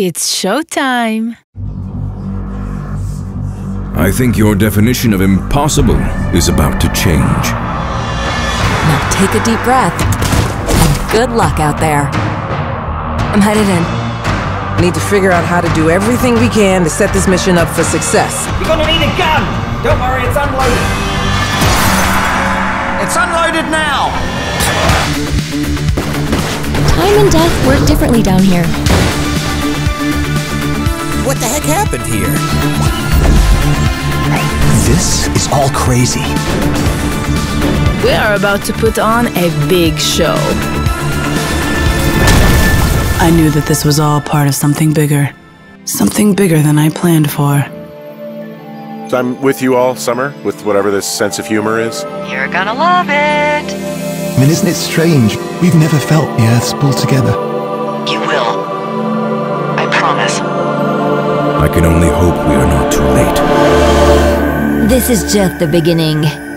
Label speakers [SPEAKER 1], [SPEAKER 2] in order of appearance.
[SPEAKER 1] It's showtime.
[SPEAKER 2] I think your definition of impossible is about to change.
[SPEAKER 3] Now take a deep breath. And good luck out there. I'm headed in.
[SPEAKER 4] We need to figure out how to do everything we can to set this mission up for success.
[SPEAKER 5] You're gonna need a gun! Don't worry, it's unloaded. It's unloaded now!
[SPEAKER 6] Time and death work differently down here.
[SPEAKER 7] What the heck happened here? This is all crazy.
[SPEAKER 1] We are about to put on a big show.
[SPEAKER 8] I knew that this was all part of something bigger. Something bigger than I planned for.
[SPEAKER 9] So I'm with you all summer with whatever this sense of humor is.
[SPEAKER 3] You're gonna love it.
[SPEAKER 10] I mean, isn't it strange? We've never felt the Earth's pull together.
[SPEAKER 3] You will. I promise.
[SPEAKER 2] I can only hope we are not too late.
[SPEAKER 6] This is just the beginning.